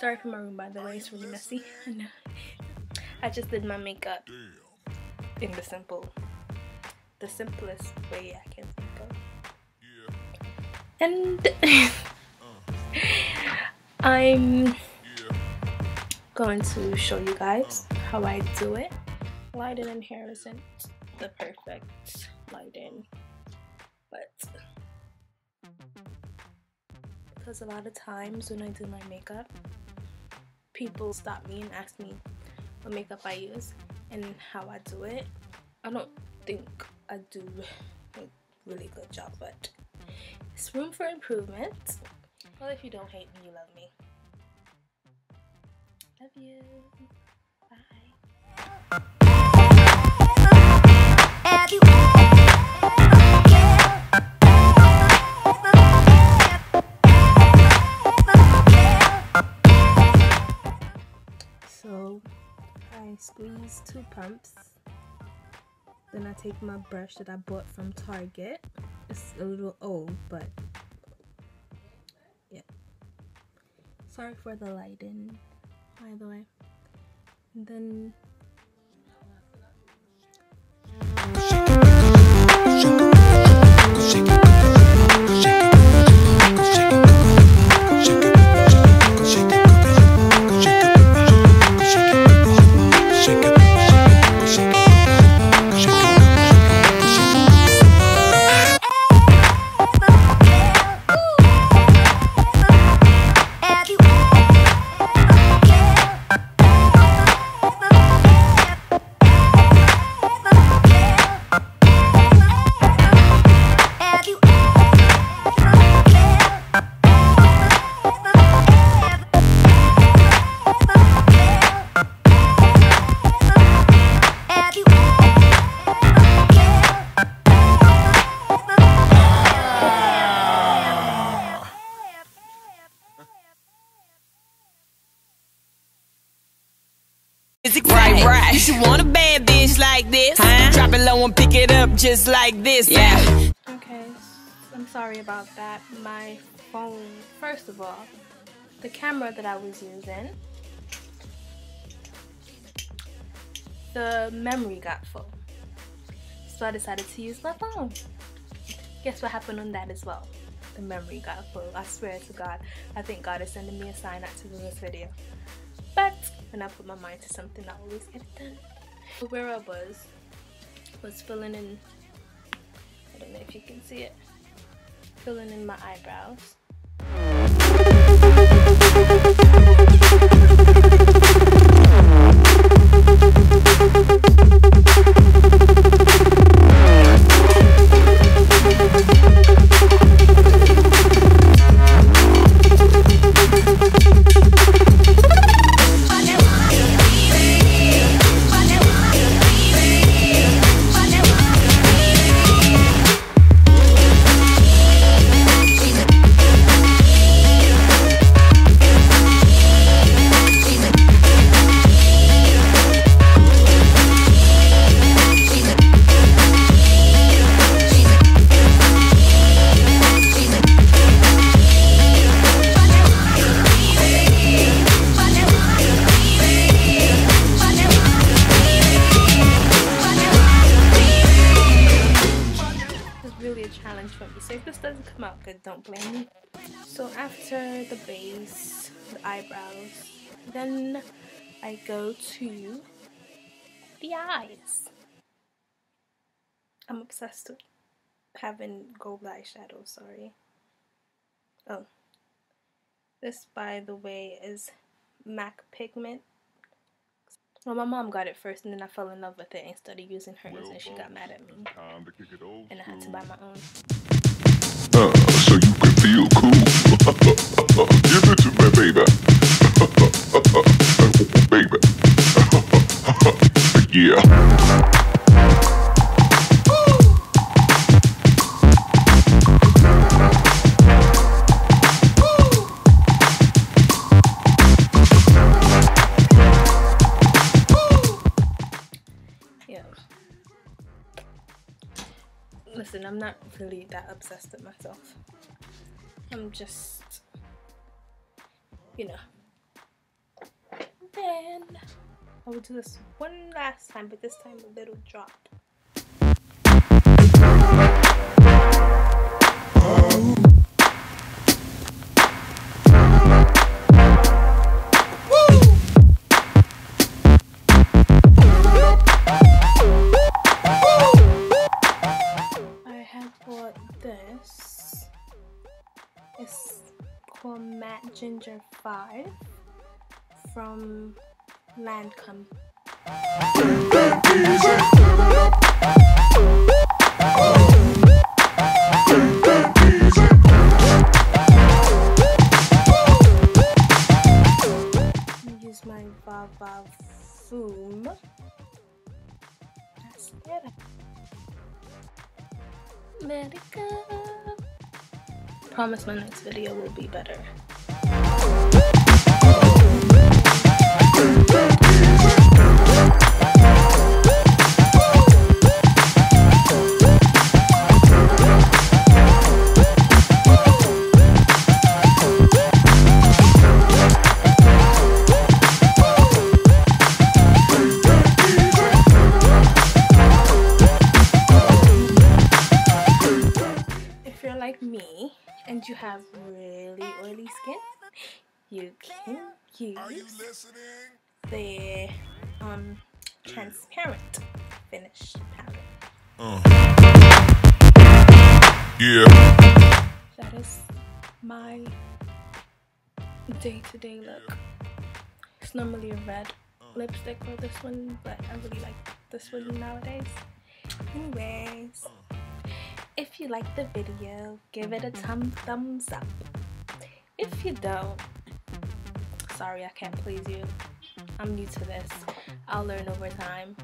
Sorry for my room, by the way. It's really messy. I know. I just did my makeup in the simple, the simplest way I can think of. And I'm going to show you guys uh. how I do it. Lighting in here isn't the perfect lighting, but because a lot of times when I do my makeup, people stop me and ask me what makeup I use and how I do it. I don't think I do a really good job, but it's room for improvement. Well, if you don't hate me, you love me. Love you. So I squeeze two pumps. Then I take my brush that I bought from Target. It's a little old, but yeah. Sorry for the lighting, by the way. And then this. Huh? Drop it low and pick it up just like this. Yeah. Okay, I'm sorry about that. My phone, first of all, the camera that I was using, the memory got full. So I decided to use my phone. Guess what happened on that as well? The memory got full. I swear to God. I think God is sending me a sign not to do this video. But when I put my mind to something, I always get it done. Where I was, was filling in, I don't know if you can see it, filling in my eyebrows. Don't blame me. So after the base, the eyebrows, then I go to the eyes. I'm obsessed with having gold eyeshadow, sorry. Oh. This, by the way, is MAC Pigment. Well, my mom got it first, and then I fell in love with it and started using hers, well, and she got mad at me. And I had to buy my own. Uh, so you Listen, I'm not really that obsessed with myself. I'm just, you know, then I will do this one last time, but this time a little drop. Ginger 5 from Lancome. Use my Vava Voom. That's it. Go. Promise my next video will be better. If you're like me and you have really oily skin, you can use the um, transparent finish powder. Yeah. That is my day-to-day look. It's normally a red lipstick for this one, but I really like this one nowadays. Anyways, if you like the video, give it a thumb thumbs up if you don't, sorry I can't please you. I'm new to this. I'll learn over time.